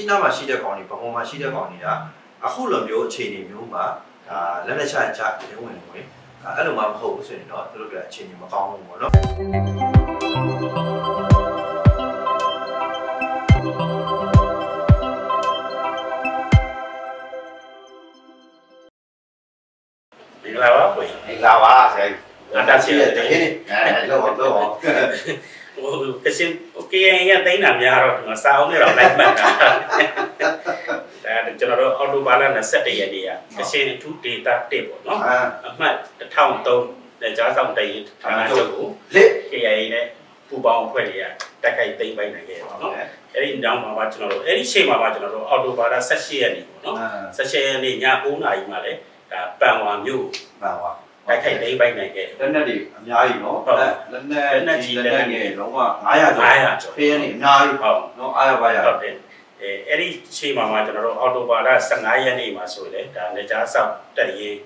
ဒီနားမှာရှိတဲ့ကောင်တွေဗမာမှာရှိတဲ့ကောင်တွေကအခုလိုမျိုးအခြေအနေမျိုးမှာဒါလက်လက်ချချနေဝင်ဝင်အဲ့လိုမှမဟုတ်ဘူးဆိုရင်တော့သူတို့အတွက်အခြေအနေမကောင်းဘူးပေါ့နော်မင်္ဂလာပါကိုမင်္ဂလာပါဆရာအတားရှိတယ်တကယ်နေအဲလောက်အောင်လောက်အောင် ဟိုကရှင် KN ရတိုင်းတာများတော့ဒီမှာစာအုပ်နဲ့တော့လိုက်မှတ်တာဒါကျွန်တော်တို့အော်တိုဘာလ21ရက်နေ့ကကရှင်အထူးဒေတာ1ပေါ့နော်အာအမှတ်1003နဲ့ကြားဆောင်တရင်ဌာနချုပ်ကိုလက် KN နဲ့ပူပေါင်းအဖွဲ့တွေကတက်ခိုက်သိမ်းပိုက်နိုင်ခဲ့ပါတော့အဲ့ဒီနောက်မှာပါကျွန်တော်တို့အဲ့ဒီချိန်မှာပါကျွန်တော်တို့အော်တိုဘာလ18ရက်နေ့ပေါ့နော်18ရက်နေ့ည9:00နာရီမှာလဲဒါပန်ဝါမြို့ပါပါ တိုက်ခိုက်သိမ်းပိုက်နိုင်ခဲ့တယ်လက်နက်တွေအများကြီးနော်ဟုတ်လက်နက်လက်နက်ကြီးလက်နက်လက်နက်ငယ်ငယ်လုံးဝ900ကျော်900ကျော်ဖေးနေအများကြီးဟုတ်နော်အားရပါရဟုတ်တယ်အဲအဲ့ဒီချိန်မှာမှကျွန်တော်တို့အော်တိုဘာလ15ရက်နေ့မှာဆိုလေဒါနေကြားဆောက်တက်ရေး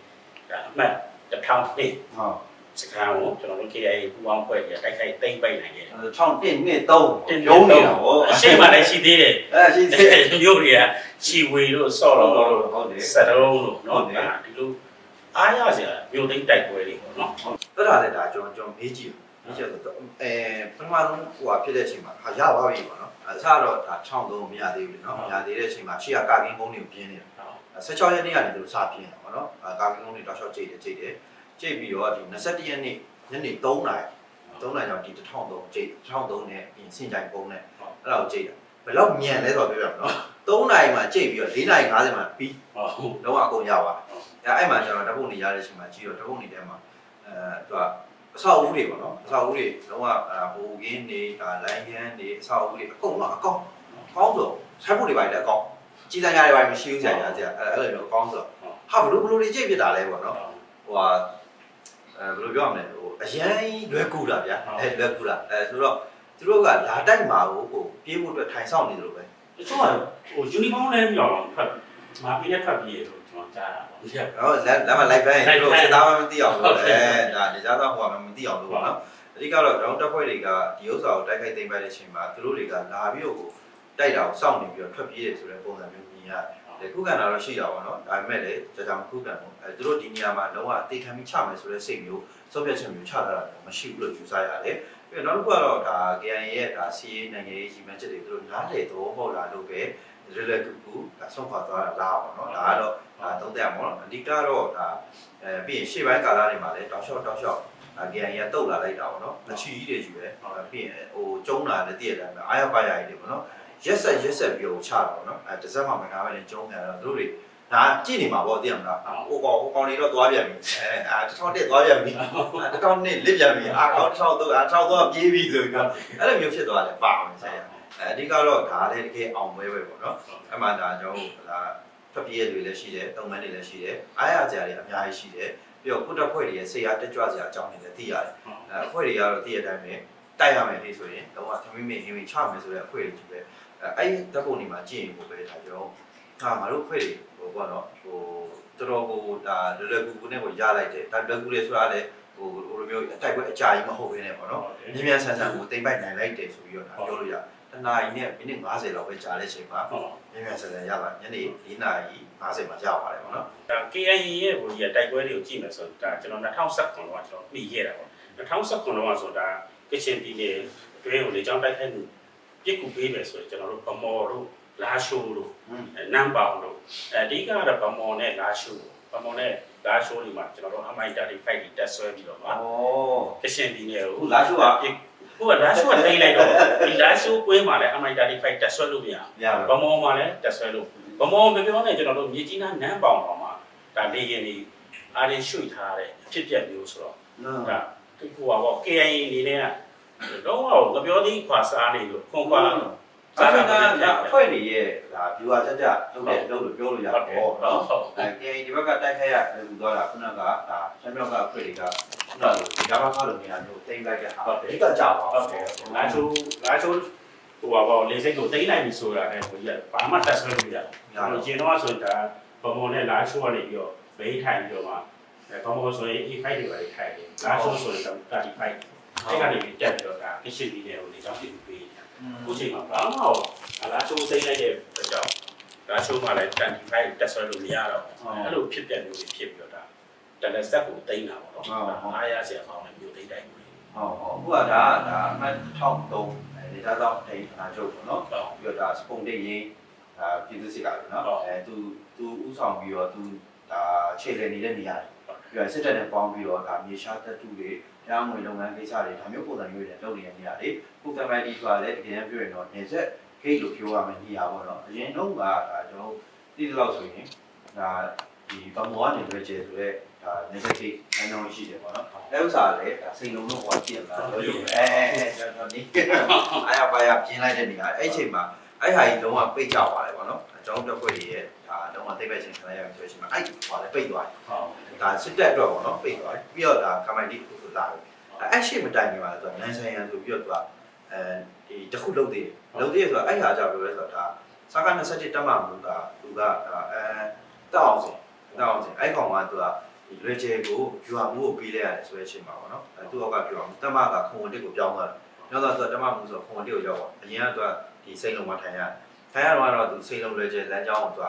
ဒါအမှတ်1000နှစ်ဟုတ်စခန်းကိုကျွန်တော်တို့ KIA ပူပေါင်းဖွဲ့ပြီးတိုက်ခိုက်သိမ်းပိုက်နိုင်ခဲ့တယ်6တစ်နှစ်3ရုံးနေတာဟောအရှိမှလည်းရှိသေးတယ်အဲရှိသေးတယ်မြို့တွေကချီဝေတို့ဆော့လို့ဟုတ်တယ်စတုံးလို့ဟုတ်နော်တယ်ဒါဒီလို အားရစရာမြို့သိမ်းတိုက်ပွဲတွေပေါ့နော်အဲ့ဒါလည်းဒါကျွန်တော်ကျွန်တော်မေးကြည့်မေးကြည့်တော့အဲပထမဆုံးဟိုဟာဖြစ်တဲ့အချိန်မှာဟာရပါပြီပေါ့နော်အဲဆက်တော့ဒါ6-3မရသေးဘူးလေနော်မရသေးတဲ့အချိန်မှာရှေ့ကကာကင်းကုန်းတွေကိုပြင်းနေတာ16ရက်နေ့ကနေသူတို့စပြင်းတာပေါ့နော်ကာကင်းကုန်းတွေတောက်လျှောက်ကြိတ်တယ်ကြိတ်တယ်ကြိတ်ပြီးတော့ဒီ21ရက်နေ့ညနေ3နာရီ3နာရီကျော်ဒီ1003ကြိတ်1003နဲ့ပြင်စင်ကြိုင်ကုန်းနဲ့အဲ့ဒါကိုကြိတ်တာဘယ်တော့မြန်လဲဆိုတော့ပြောပြမယ်နော်3နာရီမှာကြိတ်ပြီးတော့4နာရီ50မှာပြီးဟုတ်လုံးဝအကုန်ရပါတယ်။ အဲအဲ့မှာကျွန်တော်ဓာတ်ပုံတွေရတဲ့အချိန်မှာကြည့်တော့ဓာတ်ပုံတွေထဲမှာအဲသူကအဆောက်အဦတွေပေါ့နော်။အဆောက်အဦတွေလုံးဝအာဟိုကင်းတွေဒါလိုင်းကန်းတွေအဆောက်အဦတွေအကုန်လုံးအကောင်းကောင်းဆိုဆိုင်းဖို့တွေပါလေအကောင်းကြီးစားကြတွေပါမရှိဘူးဆရာကြီးဆရာအဲ့အဲ့လိုမျိုးအကောင်းဆိုဟာဘလို့ဘလို့တွေကြိတ်ဖြစ်တာလဲပေါ့နော်။ဟိုဟာအဲဘယ်လိုပြောရမလဲဟိုအရန်လွယ်ကူတာဗျာအဲလွယ်ကူတာအဲဆိုတော့သူတို့ကလာတိုက်မှာကိုဟိုပြေးဖို့အတွက်ထိုင်ဆောင်နေတယ်လို့ပဲတချို့ကဟိုယူနီဖောင်းလည်းပြောင်းအောင်ထွက်မာပီးနဲ့ထွက်ပြေးလို့ ကျွန်တော်ကြားတာပေါ့ဒီကဟောလက်လက်မလိုက်ပန်းရင်တို့စစ်သားမသိအောင်ဟုလို့တ်ကဲ့အဲဒါနေကြတော့ဟိုကမသိအောင်လို့ပေါ့နော်အဓိကတော့ဒေါင်းတက်ဖွဲ့တွေကဒီဥစ္စာကိုတိုက်ခိုက်သိမ်းပိုက်တဲ့အချိန်မှာသူတို့တွေကလာပြီးတော့တိုက်တာကိုစောင့်နေပြီးတော့ထွက်ပြေးတယ်ဆိုတဲ့ပုံစံမျိုးမြင်ရတယ်ခုခံတာတော့ရှိတာပေါ့နော်ဒါပေမဲ့လည်းကြာကြာမခုခံဘူးအဲသူတို့ဒီနေရာမှာလုံးဝအသေးခံပြီးချမယ်ဆိုတဲ့စိတ်မျိုးစောပြတ်ချက်မျိုးချထားတာမရှိဘူးလို့ယူဆရတယ် ပြီးတော့နောက်တစ်ခုကတော့ဒါ KN ရဲ့ဒါစီးရေးနိုင်ငံရေးကြီးမှန်းချက်တွေသူတို့နားလေတော့မဟုတ်လားလို့ပဲလွယ်လွယ်ကူကူဒါဆုံးခွာသွားတာလားပေါ့နော်ဒါကတော့ဒါသုံးသက်ရမှာနော်အဓိကတော့ဒါအဲပြီးရင်ရှေ့ပိုင်းကာလတွေမှာလည်းတောက်လျှောက်တောက်လျှောက်ဒါ GN ရတုတ်လာလိုက်တာပေါ့နော်မချီကြီးတွေကြီးပဲပြီးရင်ဟိုကျုံးလာလည်းတည့်ရတယ်အားရပါရကြီးတွေပေါ့နော်ရက်ဆက်ရက်ဆက်ပြီးဟိုချတာပေါ့နော်အဲတစ်စက်မှမကားပဲနဲ့ကျုံးနေတော့သူတို့တွေ ဒါကြည့်နေမှာပေါ့သိရမလားဟိုကောင်ဟိုကောင်တွေတော့သွားပြန်ပြီအဲအာတစ်ထောင်တက်သွားပြန်ပြီတစ်ထောင်နှစ်လစ်ပြန်ပြီအာကောင်တစ်ထောင်တော့အာတစ်ထောင်တော့ပြေးပြီဆိုပြီးတော့အဲ့လိုမျိုးဖြစ်သွားတယ်ပါအောင်ဆရာအဲအဓိကတော့ဒါလည်းတကယ်အောင်ပွဲပဲပေါ့နော်အဲ့မှာဒါကျွန်တော်ဒါထွက်ပြေးတွေလည်းရှိတယ်တုံမန်းတွေလည်းရှိတယ်အားရကြတွေအများကြီးရှိတယ်ပြီးတော့ကုတဖွဲ့တွေရဲ့ဆေးရတက်ကြွစရာအကြောင်းတွေလည်းသိရတယ်အဲအဖွဲ့တွေကတော့သိရတဲ့အတိုင်းပဲတိုက်ရမယ်လေဆိုရင်တော့သမီးမင်းဟင်းဝေချမယ်ဆိုတဲ့အဖွဲ့တွေကြီးပဲအဲအဲ့ဒီဓာတ်ပုံတွေမှာကြည့်ရင်ကိုပဲဒါကြောဟာ ငါတို့အဖွဲ့တွေဟိုပေါ့နော်ဟိုတော်တော်ကိုဒါလွယ်လွယ်ကူကူနဲ့ကိုရလိုက်တယ်ဒါလွယ်ကူလေဆိုတာလည်းဟိုဟိုလိုမျိုးအတိုက်ပွဲအကြာကြီးမဟုတ်ဘဲနဲ့ပေါ့နော်မြင်းမြန်ဆန်ဆန်ကိုတိမ့်ပိုက်နိုင်လိုက်တယ်ဆိုပြီးတော့ဒါပြောလို့ရတနာရီနဲ့မိနစ်90လောက်ပဲကြာတဲ့အချိန်မှာဟုတ်မြင်မြန်ဆန်ဆန်ရပါညနေ4နာရီ50မှာရပါတယ်ပေါ့နော်ဒါ KIA ရဲ့ဟိုကြီးတိုက်ပွဲတွေကိုကြည့်မယ်ဆိုတော့ဒါကျွန်တော်2019ခုလောက်ကျွန်တော်ပြီးခဲ့တာပေါ့2019ခုလောက်ဆိုတာကချင်ပြည်နယ်အတွင်းကိုလေကြောင်းတိုက်ခိုက်မှုပြစ်ကူပေးမယ်ဆိုရင်ကျွန်တော်တို့ဗမော်တို့ လာရှိုးတို့နမ်ပေါင်တို့အဓိကတော့ဗမော်နဲ့လာရှိုးဗမော်နဲ့လာရှိုးဒီမှာကျွန်တော်တို့ MI35 တွေတက်ဆွဲပြီးတော့မှာဩကချင်ပြည်နယ်ကိုခုလာရှိုးကပြစ်ခုကလာရှိုးကတိတ်လိုက်တော့ဒီလာရှိုးကွင်းမှာလည်း MI35 တက်ဆွဲလို့မရဘူးရပါဗမော်မှာလည်းတက်ဆွဲလို့ဗမော်ပြောပြောနဲ့ကျွန်တော်တို့မြေကြီးနားနန်းပေါင်ပေါ်မှာဒါလေရင်ဒီအားရရွှေ့ထားတဲ့အဖြစ်အပျက်မျိုးဆိုတော့နော်ဒါဟိုပါပေါ့ KIA အနေနဲ့ကတော့ငပြောသည်ခွာစားနေလို့ခွန်ခွာ အဲ့ဒါကအဖွဲ့တွေရဲ့ဒါ viewer ကြကြလုပ်တဲ့လုပ်လို့ပြောလို့ရဟုတ်တတယ်ယ်ဟုတ်နော်ဟုတ်အဲ KI ဒီဘက်ကတိုက်ခိုက်ရလူသွားတာခုနကဒါရှမ်းမြောက်ကအဖွဲ့တွေကခုနကဒီဘာမှလို့နေရာမျိုးတိမ့်လိုက်တဲ့ဟာအဓိကကြောက်ပါဟုတ်တယ်လာချိုးလာချိုးဟိုပါပေါ့လေစိတ်ကိုတိမ့်နိုင်ပြီဆိုတာနဲ့ကိုကြီးကဘာမှတက်ဆွဲလို့မရဘူးကျွန်တော်ကျင်တော့ဆိုဒါဗမော်နဲ့လာချိုးကနေပြီးတော့ဘိန်းထိုင်ပြီးတော့မှဗမော်ဆိုရင် E5 တွေပါထိုင်တယ်လာချိုးဆိုရင်35အဲ့ကနေတက်ပြီးတော့ဒါကရှိပြည်နယ်ကိုလေကြောင်းပြပေးတယ် ခုချိန်မှာဘာမှအလားချိုးသိမ့်လိုက်တဲ့အတွက်ကြောင့်ဒါချိုးမှလည်း25တက်ဆွဲလို့မရတော့ဘူးအဲ့လိုဖြစ်ပြမျိုးတွေဖြစ်ပြီးတော့ဒါတလက်ဆက်ကိုသိမ့်တာပေါ့နော်အားရစရာကောင်းတဲ့မျိုးသိမ့်တိုင်းမျိုးဟုတ်ဟုတ်အခုကဒါဒါအမှတ်1003ဒေတာဆောင်ဒိတ်ဌာနချုပ်ပေါ့နော်ဟုတ်ပြီးတော့ဒါစပုံတိတ်ရင်းဒါပြည်သူစစ်ကလည်းနော်အဲသူသူဥဆောင်ပြီးတော့သူဒါခြေလည်နေတဲ့နေရာတွေပြီးတော့စစ်တပ်နဲ့ပေါင်းပြီးတော့ဒါမြေရှားတပ်တူတွေ တရားမဝင်လုပ်ငန်းကိစ္စတွေဒါမျိုးပုံစံမျိုးတွေလုပ်နေတဲ့နေရာတွေခုကမိုင်ဒီဆိုတာလည်းတကယ်ပြောရင်တော့နေဆက်ဂိတ်လို့ပြောရမယ့်နေရာပေါ့နော်အရင်တော့ကဒါကျွန်တော်သိသလောက်ဆိုရင်ဒါဒီဗမောကနေလွယ်ကျဲဆိုတော့ဒါနေဆက်ဂိတ်နိုင်အောင်ရှိတယ်ပေါ့နော်အဲဥစ္စာလည်းဒါစိန်လုံးတော့ဟောကြည့်ရမှာလို့အဲအဲအဲကျွန်တော်ဒီအားရပါရပြင်းလိုက်တဲ့နေရာအဲ့အချိန်မှာအဲ့ဟာကြီးလုံးဝပိတ်ကြသွားတယ်ပေါ့နော်အကြောင်းတက်ခွေတွေရဲ့ဒါလုံးဝသိပ်ပဲချင်းခံရရဆိုရှင်မှာအဲ့ဟောလည်းပိတ်သွားတယ်ဟုတ် ဒါစစ်တက်အတွက်ပေါ့နော်ပိတ်သွားတယ်ပြီးတော့ဒါကမိုင်တီကိုလာတယ်အဲ့ရှိမတိုင်နေပါဆိုတော့နန်ဆိုင်ရန်ဆိုပြီးတော့သူကအဲဒီတစ်ခုလုံးသေးတယ်လုံးသေးဆိုတော့အဲ့ဟာကြောင့်ပြောလဲဆိုတော့ဒါစကား27တက်မှမူကသူကဒါအဲတောက်အောင်စင်တောက်အောင်စင်အဲ့ကောင်ကသူကဒီလွယ်ကျဲကိုပြူဟာမှုကိုပေးလိုက်ရတယ်ဆိုတဲ့အချိန်မှာပေါ့နော်အဲသူကပြူဟာမှုတက်မကခုံဝင်တစ်ကိုပြောင်းသွားတယ်ပြောင်းသွားဆိုတော့တက်မမှုဆိုခုံဝင်တစ်ကိုရောက်သွားအရင်ကသူကဒီစိတ်လုံးမထိုင်ရတယ်ထိုင်ရတော့သူစိတ်လုံးလွယ်ကျဲလမ်းကြောင်းကိုသူက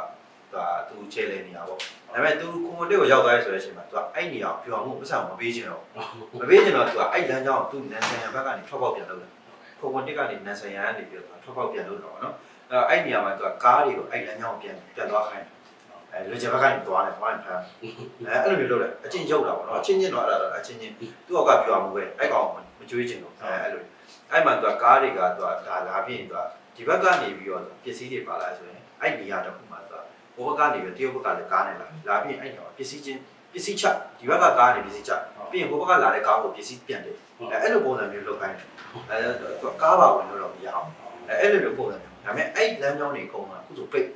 သူကသူချဲလဲနေတာပေါ့ ဒါပေမဲ့ तू ကွန်မန်တစ်ကိုရောက်သွားပြီဆိုတဲ့အချိန်မှာ तू အဲ့နေရာကိုပြောင်းမှုပတ်စံမပေးချင်တော့မပေးချင်တော့ तू အဲ့လမ်းကြောင်းကို तू နန်ဆန်ရန်ဘက်ကနေထွက်ပေါက်ပြန်လုပ်တယ်ကွန်မန်တစ်ကနေနန်ဆန်ရန်ကနေပြီးတော့ထွက်ပေါက်ပြန်လုပ်တော့ဗောနော်အဲ့အဲ့နေရာမှာ तू ကားတွေကိုအဲ့လမ်းကြောင်းကိုပြန်ပြန်သွားခိုင်းတယ်အဲလွယ်ချဘက်ကနေသွားတယ်သွားရင်ဖမ်းအဲအဲ့လိုမျိုးလုပ်တယ်အချင်းရုပ်တာဗောနော်အချင်းချင်းတော့အဲ့ဒါအချင်းချင်းသူ့အောက်ကပြောင်းမှုပဲအဲ့ကောင်မကြွေးချင်တော့အဲအဲ့လိုအဲ့မှာ तू ကားတွေက तू ဒါလာပြီးရင် तू ဒီဘက်ကနေပြီးတော့ပစ္စည်းတွေပါလာဆိုရင်အဲ့နေရာတစ်ခုမှာ तू ဟိုဘက်ကနေပြီးတရုတ်ဘက်ကလည်းကားနဲ့လာလာပြီးအဲ့ညောပစ္စည်းချင်းပစ္စည်းချက်ဒီဘက်ကကားနဲ့ပစ္စည်းချက်ပြီးရင်ဟိုဘက်ကလာတဲ့ကားကိုပစ္စည်းပြန်တယ်အဲအဲ့လိုပုံစံမျိုးလုပ်ခိုင်းတယ်အဲသူကားပါဝင်လို့တော့မရအောင်အဲအဲ့လိုမျိုးပုံစံမျိုးဒါပေမဲ့အဲ့လမ်းကြောင်းတွေအကုန်လုံးအခုဆိုပိတ်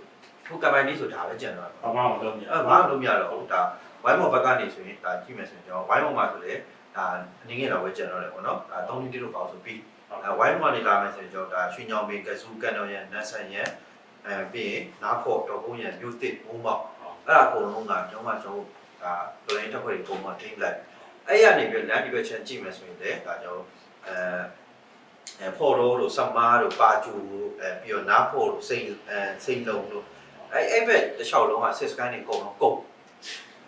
ဟိုကမိုင်လေးဆိုဒါပဲကြံတော့ဘာမှမလုပ်မြင်အဲဘာလို့မရတော့ဘူးဒါဝိုင်းမော်ဘက်ကနေဆိုရင်ဒါကြည့်မယ်ဆိုရင်ကျွန်တော်ဝိုင်းမော်မှာဆိုလေဒါအနေငယ်တော့ပဲကြံတော့တယ်ပေါ့နော်ဒါ၃နှစ်တိလို့ပေါ့ဆိုပြီးအဲဝိုင်းမော်နေလာမယ်ဆိုရင်ကျွန်တော်ဒါရွှေညောင်ပင်ကဆူကန်တော်ရန်နတ်ဆန်ရန် အဲပြီးရင်နားဖို့တော်ဘုံရန်မြို့တစ်ဘုံမောက်အဲ့ဒါအကုန်လုံးကကျွန်တော်ကကျွန်တော်ဒါဒလိုင်းတက်ခွက်တွေပုံမှန်ထိမ့်လိုက်အဲ့ရနေပြီးလမ်းဒီဘက်ချမ်းကြည့်မယ်ဆိုရင်လည်းဒါကျွန်တော်အဲအဲဖော်ရိုးတို့ဆမ်မာတို့ပါကျူတို့အဲပြီးတော့နားဖို့တို့စိန်အဲစိန်လုံးတို့အဲ့အဲ့ဘက်တစ်လျှောက်လုံးကစစ်စကန်တွေအကုန်လုံးကုန်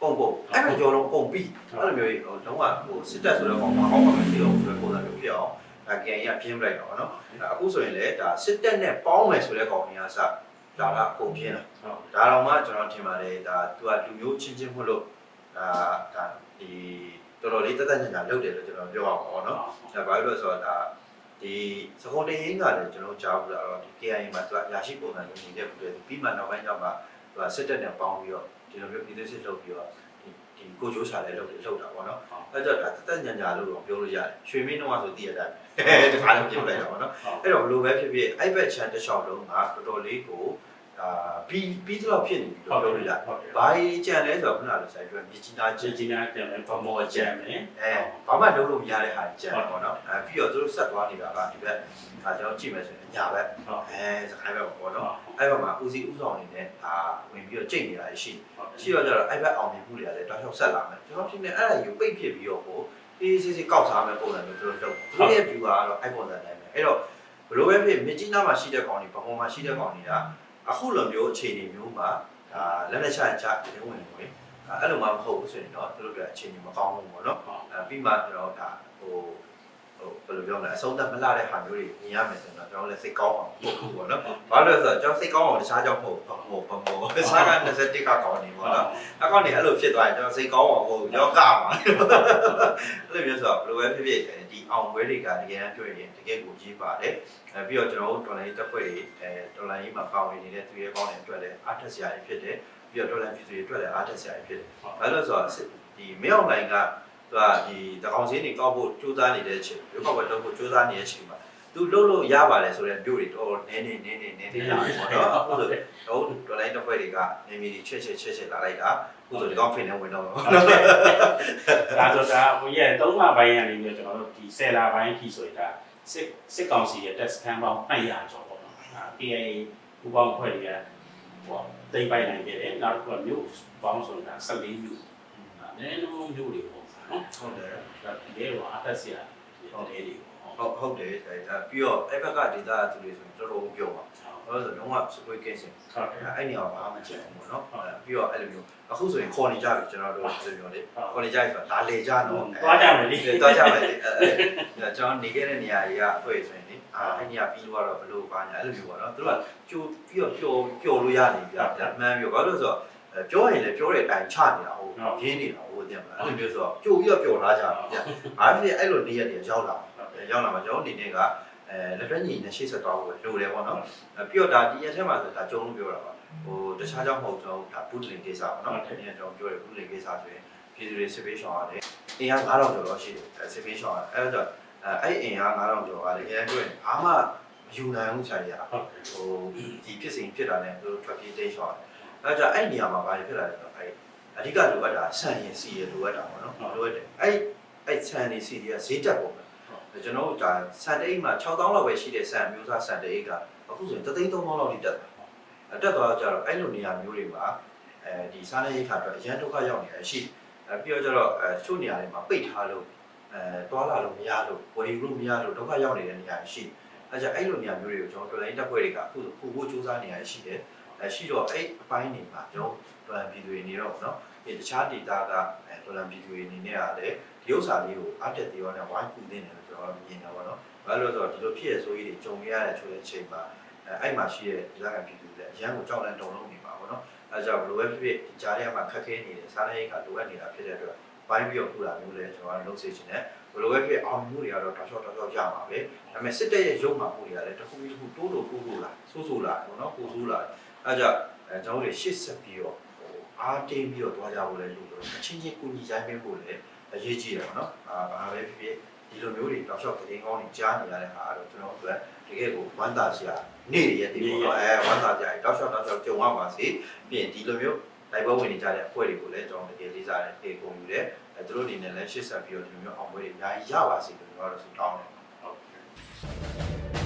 ကုန်ကုန်အဲ့ဘက်ကျော်လုံးကုန်ပြီအဲ့လိုမျိုးဟိုတော့ဟိုစစ်တပ်ဆိုတော့ကောင်မအောင်ပါမရှိတော့ဘူးဆိုတော့ပုံစံမျိုးဖြစ်အောင် ဒါ KN ရပြင်းပလိုက်တော့နော်အခုဆိုရင်လည်းဒါစစ်တပ်နဲ့ပေါင်းမယ်ဆိုတဲ့ကောင်တွေကစဒါကအကုန်ပြင်းလာဟုတ်ဒါတော့မှကျွန်တော်ထင်ပါတယ်ဒါသူကလူမျိုးချင်းချင်းမဟုတ်လို့ဒါဒါဒီတော်တော်လေးတက်တက်ညံ့ညံ့လုပ်တယ်လို့ကျွန်တော်ပြောအောင်ပေါ့နော်ဒါဘာလို့လဲဆိုတော့ဒါဒီစကုံတရင်ကလည်းကျွန်တော်ကြားဘူးလားတော့ဒီ KIA မှာသူကရာရှိပုံစံမျိုးနေတဲ့ပုံတွေပြီးမှနောက်ပိုင်းကျမှသူကစစ်တပ်နဲ့ပေါင်းပြီးတော့ဒီလိုမျိုးပြည်သူစစ်လုပ်ပြီးတော့ ဒီဒီကိုချိုးချလည်းလုပ်တယ်လုပ်တာပေါ့နော်အဲကြောင့်ဒါတက်တက်ညံ့ညံ့လို့တော့ပြောလို့ရတယ်ရွှေမင်းတော့ဆိုတည်ရတာဒီခါလည်းပြစ်လိုက်တာပေါ့နော်အဲ့တော့ဘယ်လိုပဲဖြစ်ဖြစ်အဲ့ဘက်ချမ်းတစ်လျှောက်လုံးကတော်တော်လေးကို အာပြီးပြီးတော့ဖြစ်နေပြီလို့ပြောလို့ရတယ်ဟုတ်တယ်။ဘာကြီးကြံလဲဆိုတော့ခုနကလိုဆိုင်ပြောမြကြီးနားဂျကျင်းဂျင်းနာတယ်ဗမောကြမ်းမယ်အဲဘာမှလုပ်လို့မရတဲ့ဟာကြံပေါ့နော်။အဲပြီးတော့သူတို့ဆက်သွားနေတာကဒီဘက်ဒါကျွန်တော်ကြည့်မယ်ဆိုရင်ညာဘက်ဟုတ်အဲစခိုင်းဘက်ပေါ့ဟုတ်နော်။အဲ့ဘက်မှာဦးစီးဦးဆောင်နေတဲ့ဒါဝင်ပြီးတော့ကြိတ်နေတာရှိတယ်ရှိတော့ကျတော့အဲ့ဘက်အောင်မြင်မှုတွေကလည်းတောက်လျှောက်ဆက်လာမယ်။ကျွန်တော်ဖြစ်နေအဲ့ဒါယူပိတ်ဖြစ်ပြီးတော့ဟိုအေးစစ်စစ်ကောက်စားမယ်ပုံစံမျိုးသူတို့လုပ်။သူတို့ရဲ့ view ကတော့အဲ့ပုံစံတိုင်းပဲ။အဲ့တော့ဘယ်လိုပဲဖြစ်မြကြီးနားမှာရှိတဲ့ကောင်တွေဗမာမှာရှိတဲ့ကောင်တွေက အခုလိုမျိုးအခြေအနေမျိုးမှာဒါလက်လက်ချာချနေဝင်နေဝင်အဲ့လိုမှမဟုတ်ဘူးဆိုရင်တော့သူတို့ကအခြေအနေမကောင်းဘူးပေါ့နော်အဲပြီးမှကျွန်တော်ဒါဟို ဟိုဘယ်လိုပြောမလဲအဆုံးသတ်မလှတဲ့ဟာမျိုးတွေမြင်ရမယ်ဆိုရင်တော့ကျွန်တော်လည်းစိတ်ကောင်းအောင်ပို့ဘူးပေါ့နော်ဘာလို့လဲဆိုတော့ကျွန်တော်စိတ်ကောင်းအောင်တခြားကြောင့်မဟုတ်ဘူးဟိုဘမောစားက21ကကောင်းနေပေါ့နော်အကောင့်နေအဲ့လိုဖြစ်သွားရင်ကျွန်တော်စိတ်ကောင်းအောင်ဟိုယောဂမှာအဲ့လိုမျိုးဆိုတော့ဘယ်လိုပဲဖြစ်ဖြစ်ဒီအောင်ပွဲတွေကတကယ်ပြောရင်တကယ်ကိုကြီးပါတယ်အဲပြီးတော့ကျွန်တော်တို့တော်လိုင်းတက်ဖွဲ့တွေအဲတော်လိုင်းမှာပါဝင်နေတဲ့သူရဲကောင်းတွေအတွက်လည်းအားထက်စရာတွေဖြစ်တယ်ပြီးတော့တော်လိုင်းပြည်သူတွေအတွက်လည်းအားထက်စရာတွေဖြစ်တယ်ဘာလို့လဲဆိုတော့ဒီမင်းအောင်လိုင်းကသူ ကဒီတကောင်စင်းတွေကောက်ဖို့ကြိုးစားနေတဲ့အချိန်ရုပ်ောက်ပွဲလုပ်ဖို့ကြိုးစားနေတဲ့အချိန်မှာသူလှုပ်လို့ရပါတယ်ဆိုတဲ့မျိုးတွေတော့နည်းနည်းနည်းနည်းနည်းနည်းလာတယ်ပေါ့နော်အခုဆိုတော့တော်လိုင်းတက်ဖွဲ့တွေကနေမီတွေချက်ချက်ချက်ချက်လာလိုက်တာအခုဆိုဒီကောင်ဖိနေဝင်တော့ဒါဆိုတာဟိုရဲ့3လပိုင်းရနေပြီးတော့ကျွန်တော်တို့ဒီ10လပိုင်းအထိဆိုရင်ဒါစစ်စစ်ကောင်စီရဲ့ test scan ပေါင်း200ကျော်ပေါ့နော်အာ PA ပူပေါင်းဖွဲ့တွေကဟိုတိတ်ပိုင်နိုင်ခဲ့တယ်နောက်တစ်ခုကမြို့ပေါင်းဆိုတာ14မြို့အဲနည်းနည်းလုံးမြို့တွေပေါ့ နော်ဟုတ်တယ်ဒါဒီလေကအသက်ဆရာဒီတဲ့တွေပေါ့ဟုတ်ဟုတ်တယ်ဒါပြီးတော့အဲ့ဘက်ကဒေတာသူတွေဆိုတော်တော်ပြောပါဘာလို့လဲဆိုတော့လုံးဝစပွေးကင်းစင်ဟုတ်ကဲ့အဲ့နေရာဘာမှမကျန်ဘူးပေါ့နော်ဟုတ်အဲ့ပြီးတော့အဲ့လိုမျိုးအခုဆိုရင်ခေါ်နေကြပြီကျွန်တော်တို့အဲ့လိုမျိုးလေဟုတ်ခေါ်နေကြပြီဆိုတာဒါလေကြတော့သွားကြမယ်လေလေသွားကြမယ်လေအဲ့အဲ့ကျွန်တော်နေခဲ့တဲ့နေရာတွေကအဖွဲ့ဆိုရင်လေအာအဲ့နေရာပြီးတော့ဘယ်လိုပါညာအဲ့လိုမျိုးပေါ့နော်သူတို့ကကြိုးပြီးတော့ပျော်ပျော်လို့ရနေပြီဗျာမှန်ပြောဘာလို့လဲဆိုတော့ ပြောရင်လည်းပြောတဲ့အတိုင်းချနေတာဟုတ်ရင်းနေတာဟုတ်တယ်မလားအဲ့လိုမျိုးဆိုတော့ကြိုးပြီးတော့ပျော်ထားကြပြီဗျာဘာဖြစ်အဲ့လိုနေရာတွေရောက်လာရောက်လာမှာကျွန်တော်အနေနဲ့ကအဲလက်တွဲညီနဲ့ရှေ့ဆက်သွားဖို့လိုတယ်ပေါ့နော်ပြီးတော့ဒါဒီရက်ထဲမှာဆိုတာကျုံလို့ပြောတာပါဟိုတခြားကြောင့်မဟုတ်ကျွန်တော်ဒါဘူးတလင်ကိစ္စပေါ့နော်ဒီနေ့ကျွန်တော်ပြောရဘူးတလင်ကိစ္စဆိုရင်ပြည်သူတွေစစ်ပေးရှောင်ရတယ်အင်အား9000ကျော်တော့ရှိတယ်စစ်ပေးရှောင်ရအဲ့တော့အဲအဲ့အင်အား9000ကျော်ကလည်းအရင်ပြောရင်ဘာမှမယူနိုင်ဘူးခြာရရဟုတ်ကဲ့ဟိုဒီဖြစ်စဉ်ဖြစ်တာနဲ့သူတို့ထွက်ပြေးတိတ်ရှောင်တယ် အဲကြောင့်အဲ့နေရာမှာဘာဖြစ်လာလဲဆိုတော့အဲ့အဓိကလိုအပ်တာဆန်ရင်စီရလိုအပ်တာပေါ့နော်လိုအပ်တယ်အဲ့အဲ့ဆန်နေစီရဈေးတက်ပေါ့ကျွန်တော်တို့ဒါဆန်တအိတ်မှာ6000လောက်ပဲရှိတဲ့ဆန်မျိုးစားဆန်တအိတ်ကအခုဆိုရင်33000လောက်ထိတက်တာအတက်သွားကြတော့အဲ့လိုနေရာမျိုးတွေမှာအဲဒီစားနေရိတ်ခါအတွက်အရန်ဒုက္ခရောက်နေရရှိအဲပြီးတော့ကျတော့အဲချို့နေရာတွေမှာပိတ်ထားလို့အဲတွာလာလို့မရလို့ဝယ်ယူလို့မရလို့ဒုက္ခရောက်နေတဲ့နေရာရှိအဲကြအဲ့လိုနေရာမျိုးတွေကိုကျွန်တော်တော်လိုင်းတက်ဖွဲ့တွေကအခုဆိုပို့ဖို့စူးစမ်းနေရရှိတယ် အဲ့ရှိတော့အဲ့အပိုင်းနေမှာကျွန်တော်ဒေါ်လာပြည်သူတွေနေတော့နော်ဒီတခြားဒေတာကဒေါ်လာပြည်သူတွေနေနဲ့ကလည်းဒီဥစ္စာလေးကိုအတက်သေးရောနဲ့ဝိုင်းကူတင်တယ်လို့ကျွန်တော်မြင်တာပေါ့နော်ဘာလို့လဲဆိုတော့ဒီလိုဖြစ်ရဆိုကြီးတွေကြုံရတဲ့ချိုးတဲ့အချိန်မှာအဲ့မှာရှိတဲ့ဒေသခံပြည်သူတွေအရန်ကိုကြောက်လန့်တုန်လုံးနေပါပေါ့နော်အဲကြောင့်ဘလိုပဲဖြစ်ဖြစ်ကြားထဲမှာခက်ခဲနေတယ်စားတဲ့အိတ်ကလိုအပ်နေတာဖြစ်တဲ့အတွက်ဘိုင်းပြီးတော့ထူတာမျိုးလဲကျွန်တော်လုပ်စေချင်တယ်ဘလိုပဲဖြစ်အောင်မှုတွေကတော့တောက်လျှောက်တောက်လျှောက်ရပါပဲဒါပေမဲ့စစ်တပ်ရဲ့ရုပ်မှမှုတွေကလည်းတစ်ခုပြီးတစ်ခုတိုးတိုးပို့ပို့လာဆိုးဆိုးလာပေါ့နော်ပို့ဆိုးလာတယ် အဲကြောင့်အဲကျွန်တော်တို့ရှစ်ဆက်ပြီးတော့ဟိုအားတင်းပြီးတော့တွားကြဖို့လဲလို့ဆိုတော့အချင်းချင်းကိုညီရိုင်းပေးဖို့လဲအရေးကြီးတယ်ပေါ့နော်အာဘာပဲဖြစ်ဖြစ်ဒီလိုမျိုးတွေတောက်လျှောက်သတင်းကောင်းတွေကြားနေရတဲ့ဟာတော့ကျွန်တော်တို့အတွက်တကယ်ကိုဝမ်းသာစရာနေ့ရက်တွေပေါ့နော်အဲဝမ်းသာကြရင်တောက်လျှောက်တောက်လျှောက်ကြုံရပါစေပြီးရင်ဒီလိုမျိုးတိုက်ပွဲဝင်နေကြတဲ့အဖွဲ့တွေကိုလည်းကျွန်တော်တကယ်လေးစားတယ်တေကုန်ယူတယ်အဲသူတို့အနေနဲ့လည်းရှေ့ဆက်ပြီးတော့ဒီလိုမျိုးအောင်ပွဲတွေအများကြီးရပါစေလို့ကျွန်တော်တို့ဆုတောင်းတယ်